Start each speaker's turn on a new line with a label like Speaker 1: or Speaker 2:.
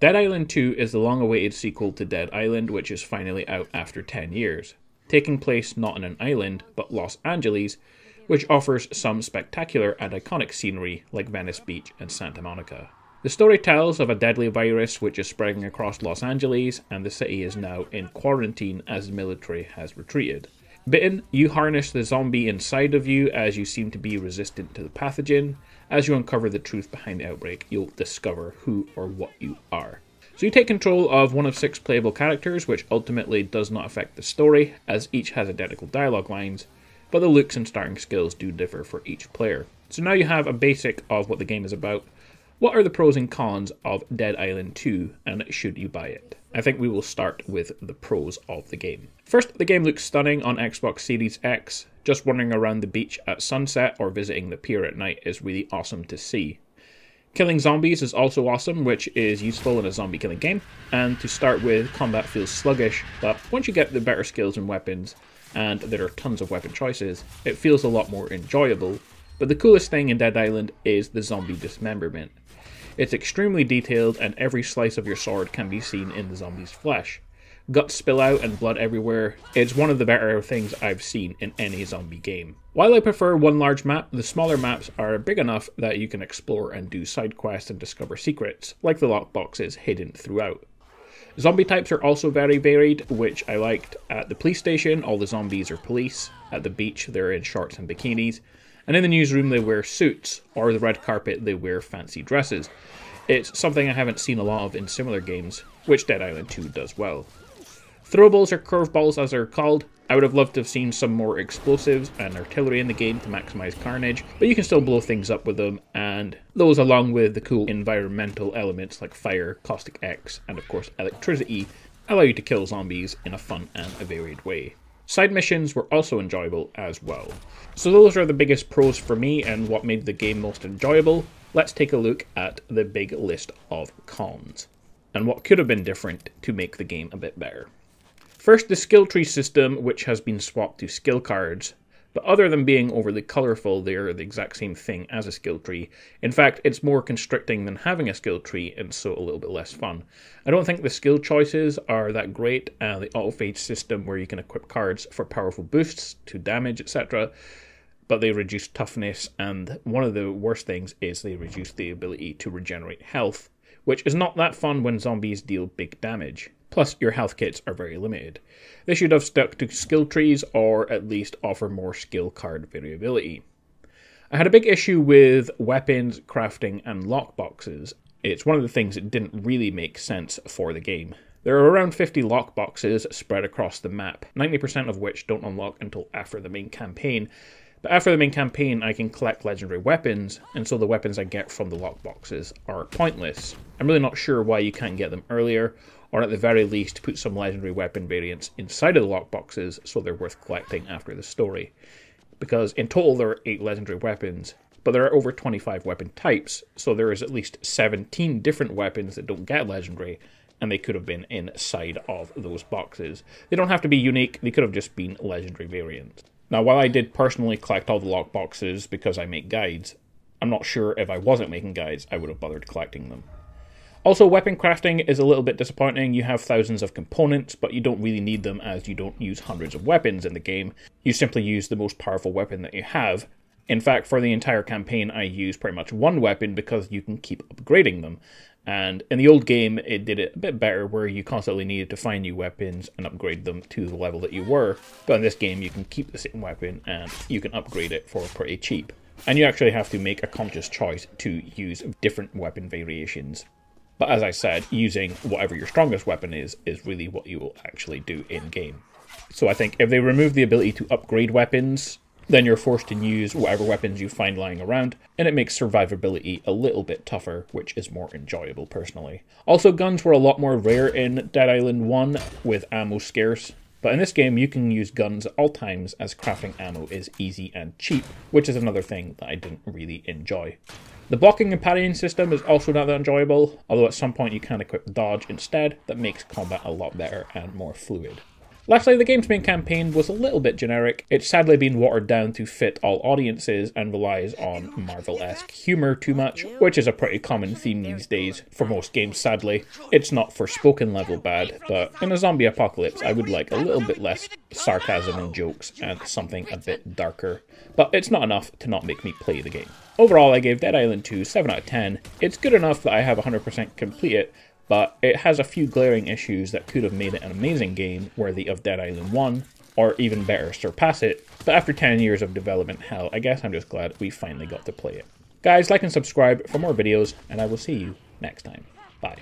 Speaker 1: Dead Island 2 is the long awaited sequel to Dead Island, which is finally out after 10 years. Taking place not on an island, but Los Angeles, which offers some spectacular and iconic scenery like Venice Beach and Santa Monica. The story tells of a deadly virus which is spreading across Los Angeles, and the city is now in quarantine as the military has retreated. Bitten, you harness the zombie inside of you as you seem to be resistant to the pathogen. As you uncover the truth behind the outbreak, you'll discover who or what you are. So you take control of one of six playable characters, which ultimately does not affect the story, as each has identical dialogue lines, but the looks and starting skills do differ for each player. So now you have a basic of what the game is about, what are the pros and cons of Dead Island 2 and should you buy it? I think we will start with the pros of the game. First, the game looks stunning on Xbox Series X. Just wandering around the beach at sunset or visiting the pier at night is really awesome to see. Killing zombies is also awesome, which is useful in a zombie killing game. And to start with, combat feels sluggish, but once you get the better skills and weapons, and there are tons of weapon choices, it feels a lot more enjoyable. But the coolest thing in Dead Island is the zombie dismemberment. It's extremely detailed, and every slice of your sword can be seen in the zombie's flesh. Guts spill out and blood everywhere. It's one of the better things I've seen in any zombie game. While I prefer one large map, the smaller maps are big enough that you can explore and do side quests and discover secrets, like the lockboxes hidden throughout. Zombie types are also very varied, which I liked. At the police station, all the zombies are police. At the beach, they're in shorts and bikinis. And in the newsroom, they wear suits, or the red carpet, they wear fancy dresses. It's something I haven't seen a lot of in similar games, which Dead Island 2 does well. Throwables or curveballs as they're called. I would have loved to have seen some more explosives and artillery in the game to maximize carnage, but you can still blow things up with them, and those along with the cool environmental elements like fire, caustic X, and of course electricity allow you to kill zombies in a fun and a varied way. Side missions were also enjoyable as well. So those are the biggest pros for me and what made the game most enjoyable. Let's take a look at the big list of cons and what could have been different to make the game a bit better. First, the skill tree system, which has been swapped to skill cards, but other than being overly colourful, they are the exact same thing as a skill tree. In fact, it's more constricting than having a skill tree, and so a little bit less fun. I don't think the skill choices are that great. Uh, the Autophage system, where you can equip cards for powerful boosts to damage, etc., but they reduce toughness, and one of the worst things is they reduce the ability to regenerate health, which is not that fun when zombies deal big damage. Plus, your health kits are very limited. They should have stuck to skill trees or at least offer more skill card variability. I had a big issue with weapons, crafting, and lockboxes. It's one of the things that didn't really make sense for the game. There are around 50 lockboxes spread across the map, 90% of which don't unlock until after the main campaign. But after the main campaign, I can collect legendary weapons, and so the weapons I get from the lockboxes are pointless. I'm really not sure why you can't get them earlier, or at the very least put some legendary weapon variants inside of the lockboxes so they're worth collecting after the story. Because in total there are 8 legendary weapons, but there are over 25 weapon types, so there is at least 17 different weapons that don't get legendary, and they could have been inside of those boxes. They don't have to be unique, they could have just been legendary variants. Now, while I did personally collect all the lockboxes because I make guides, I'm not sure if I wasn't making guides I would have bothered collecting them. Also, weapon crafting is a little bit disappointing. You have thousands of components, but you don't really need them as you don't use hundreds of weapons in the game. You simply use the most powerful weapon that you have. In fact, for the entire campaign, I use pretty much one weapon because you can keep upgrading them. And in the old game, it did it a bit better where you constantly needed to find new weapons and upgrade them to the level that you were. But in this game, you can keep the same weapon and you can upgrade it for pretty cheap. And you actually have to make a conscious choice to use different weapon variations but as I said, using whatever your strongest weapon is, is really what you will actually do in game. So I think if they remove the ability to upgrade weapons, then you're forced to use whatever weapons you find lying around, and it makes survivability a little bit tougher, which is more enjoyable personally. Also, guns were a lot more rare in Dead Island 1, with ammo scarce, but in this game you can use guns at all times as crafting ammo is easy and cheap, which is another thing that I didn't really enjoy. The blocking and parrying system is also not that enjoyable, although at some point you can equip dodge instead, that makes combat a lot better and more fluid. Lastly, the game's main campaign was a little bit generic. It's sadly been watered down to fit all audiences and relies on Marvel esque humour too much, which is a pretty common theme these days for most games, sadly. It's not Forspoken level bad, but in a zombie apocalypse, I would like a little bit less sarcasm and jokes and something a bit darker. But it's not enough to not make me play the game. Overall, I gave Dead Island 2 7 out of 10. It's good enough that I have 100% complete it, but it has a few glaring issues that could have made it an amazing game worthy of Dead Island 1, or even better, surpass it. But after 10 years of development hell, I guess I'm just glad we finally got to play it. Guys, like and subscribe for more videos, and I will see you next time. Bye.